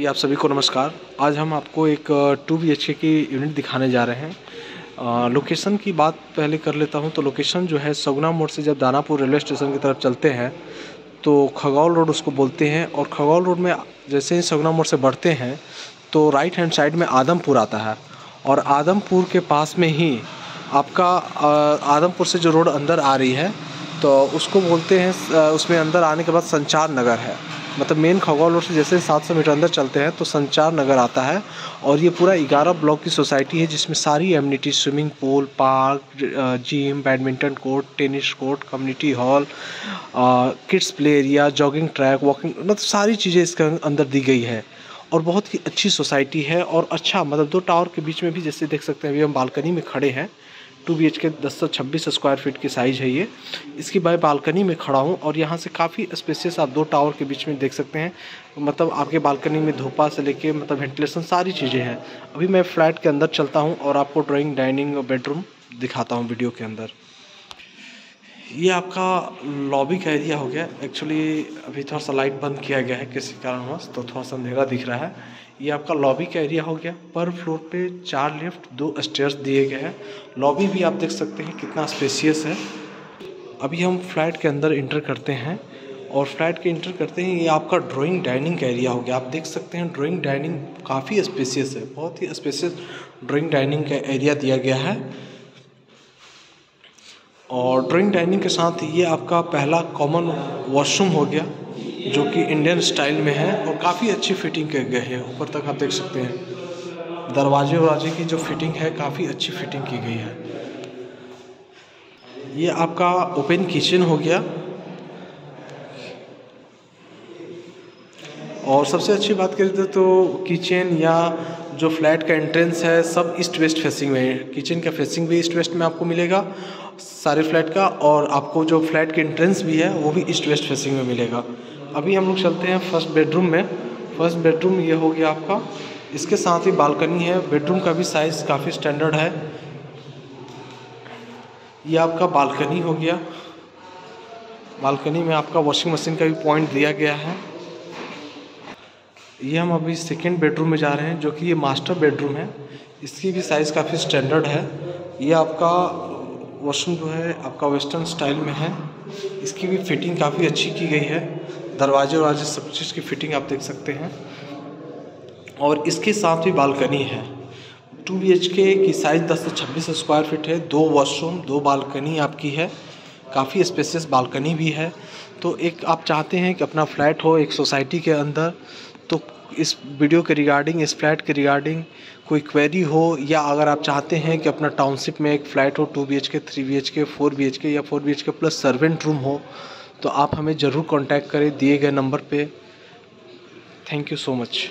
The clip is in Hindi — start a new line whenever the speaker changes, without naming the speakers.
आप सभी को नमस्कार। आज हम आपको एक two B H K unit दिखाने जा रहे हैं। अ, लोकेशन की बात पहले कर लेता हूँ। तो लोकेशन जो है सगुना मोड़ से जब दानापुर रेलवे स्टेशन की तरफ़ चलते हैं तो खगौल रोड उसको बोलते हैं। और खगौल रोड में जैसे ही सगुना मोड़ से बढ़ते हैं तो राइट हैंड साइड में आदमपुर आता है। और आदमपुर के पास में ही आपका आदमपुर से जो रोड अंदर आ रही है तो उसको बोलते हैं उसमें अंदर आने के बाद संचार नगर है। मतलब मेन खगौल रोड से जैसे 700 मीटर अंदर चलते हैं तो संचार नगर आता है और ये पूरा 11 ब्लॉक की सोसाइटी है जिसमें सारी amenity swimming pool park gym badminton court tennis court community hall kids play area jogging track walking मतलब सारी चीज़ें इसके अंदर दी गई है और बहुत ही अच्छी सोसाइटी है और अच्छा मतलब दो टावर के बीच में भी जैसे देख सकते हैं, अभी हम बालकनी में खड़े हैं। टू बी के दस सौ छब्बीस स्क्वायर फीट की साइज़ है ये। इसकी मैं बालकनी में खड़ा हूँ और यहाँ से काफ़ी स्पेसियस आप दो टावर के बीच में देख सकते हैं। मतलब आपके बालकनी में धोपा से लेके मतलब वेंटिलेशन सारी चीज़ें हैं। अभी मैं फ्लैट के अंदर चलता हूँ और आपको ड्राइंग डाइनिंग और बेडरूम दिखाता हूँ वीडियो के अंदर। ये आपका लॉबी का एरिया हो गया। एक्चुअली अभी थोड़ा सा लाइट बंद किया गया है किसी कारणवश तो थोड़ा सा अंधेरा दिख रहा है। ये आपका लॉबी का एरिया हो गया। पर फ्लोर पे चार लिफ्ट दो स्टेयर्स दिए गए हैं। लॉबी भी आप देख सकते हैं कितना स्पेसियस है। अभी हम फ्लैट के अंदर इंटर करते हैं और फ्लैट के इंटर करते हैं, ये आपका ड्राइंग डाइनिंग का एरिया हो गया। आप देख सकते हैं ड्राइंग डाइनिंग काफ़ी स्पेसियस है। बहुत ही स्पेसियस ड्राइंग डाइनिंग का एरिया दिया गया है। और ड्राइंग डाइनिंग के साथ ये आपका पहला कॉमन वॉशरूम हो गया, जो कि इंडियन स्टाइल में है और काफ़ी अच्छी फिटिंग के गए हैं। ऊपर तक आप देख सकते हैं दरवाजे वरवाजे की जो फिटिंग है, काफ़ी अच्छी फिटिंग की गई है। ये आपका ओपन किचन हो गया। और सबसे अच्छी बात करें तो किचन या जो फ्लैट का एंट्रेंस है, सब ईस्ट वेस्ट फेसिंग में है। किचन का फेसिंग भी ईस्ट वेस्ट में आपको मिलेगा, सारे फ्लैट का, और आपको जो फ्लैट के एंट्रेंस भी है, वो भी ईस्ट वेस्ट फेसिंग में मिलेगा। अभी हम लोग चलते हैं फ़र्स्ट बेडरूम में। फ़र्स्ट बेडरूम ये हो गया आपका। इसके साथ ही बालकनी है। बेडरूम का भी साइज़ काफ़ी स्टैंडर्ड है। ये आपका बालकनी हो गया। बालकनी में आपका वॉशिंग मशीन का भी पॉइंट दिया गया है। ये हम अभी सेकेंड बेडरूम में जा रहे हैं, जो कि ये मास्टर बेडरूम है। इसकी भी साइज़ काफ़ी स्टैंडर्ड है। ये आपका वॉशरूम जो है, आपका वेस्टर्न स्टाइल में है। इसकी भी फिटिंग काफ़ी अच्छी की गई है। दरवाजे वरवाजे सब चीज़ की फिटिंग आप देख सकते हैं। और इसके साथ भी बालकनी है। टू बी एच के की साइज़ दस से छब्बीस स्क्वायर फीट है। दो वॉशरूम दो बालकनी आपकी है। काफ़ी स्पेसियस बालकनी भी है। तो एक आप चाहते हैं कि अपना फ्लैट हो एक सोसाइटी के अंदर इस वीडियो के रिगार्डिंग इस फ्लैट के रिगार्डिंग कोई क्वेरी हो या अगर आप चाहते हैं कि अपना टाउनशिप में एक फ़्लैट हो two B H K three B H K four B H K या four B H K plus servant room हो तो आप हमें ज़रूर कांटेक्ट करें दिए गए नंबर पे। Thank you so much